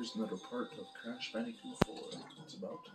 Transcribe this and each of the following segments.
Here's another part of Crash Bandicoot 4. It's about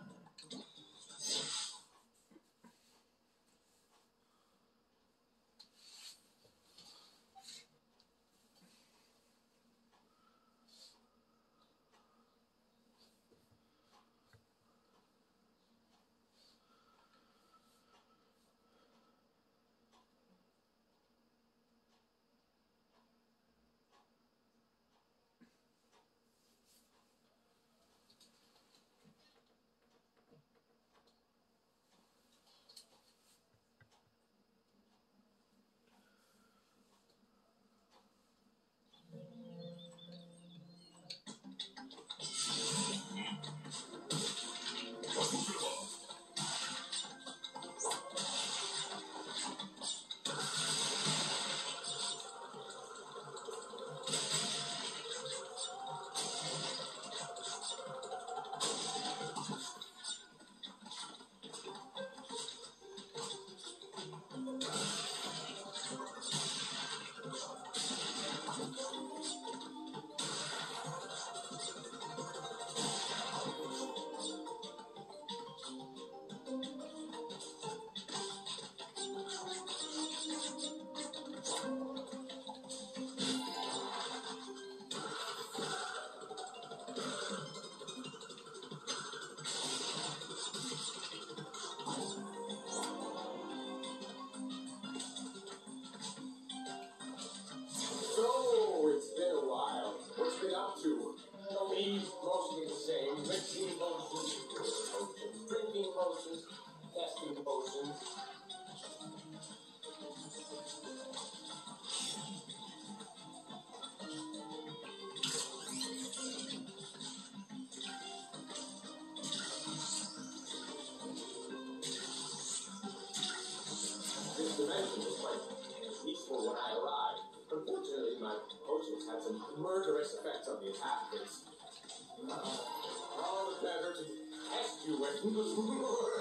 Mixing potions, drinking potions, testing potions. This dimension was quite peaceful when I arrived. Unfortunately, my potions had some murderous effects on the inhabitants. Uh, you with.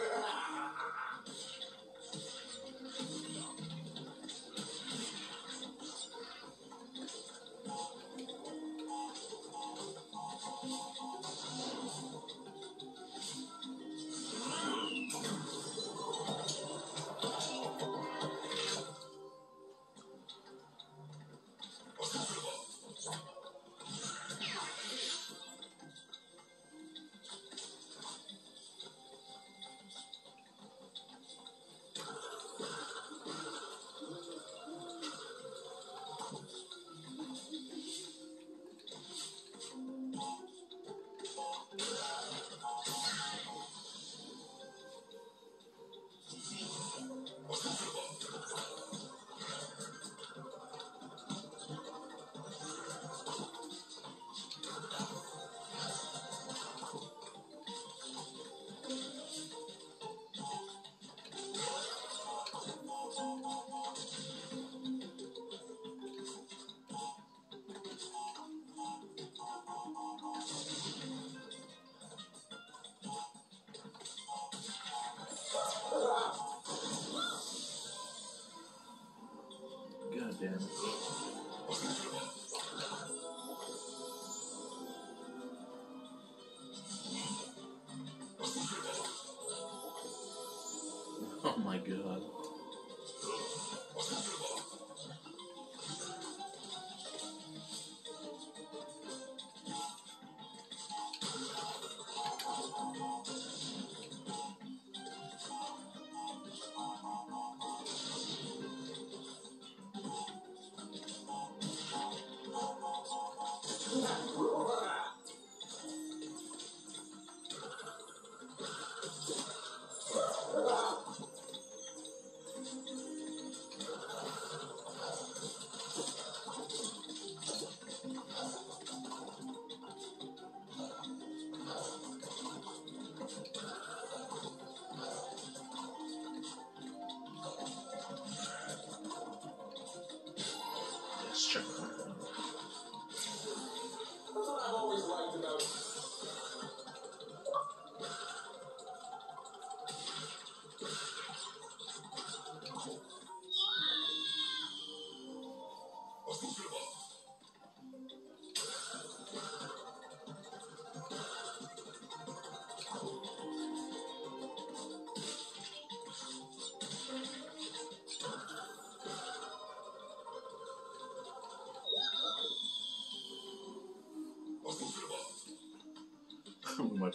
God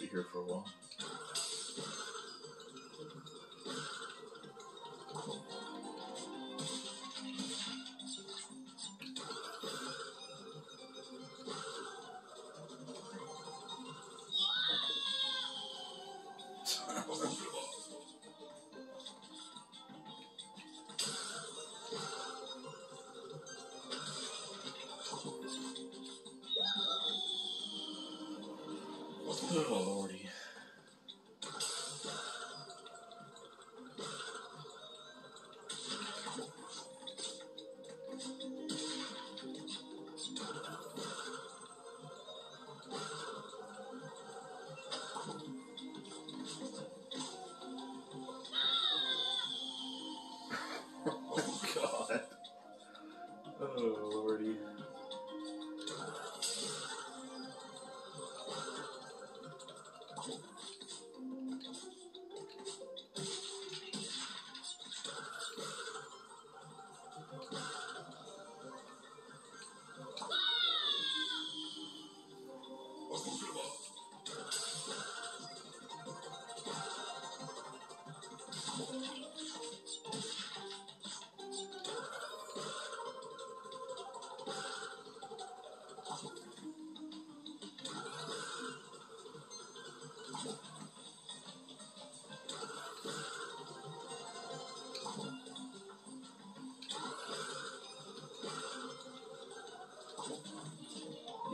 be here for a while.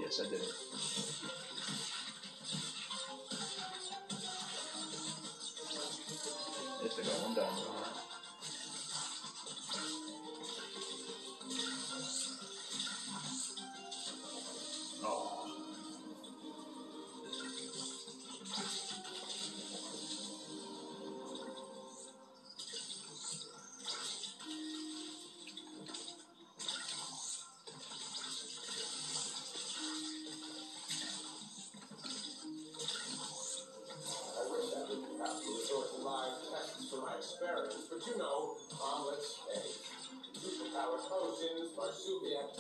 Yes, I did it. Yes, I got one down. You know, omelets, eggs, superpowered potions, marsupial,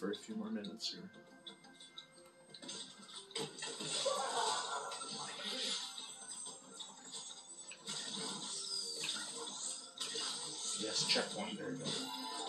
for a few more minutes here. Yes, checkpoint. There you go.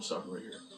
Stop right here.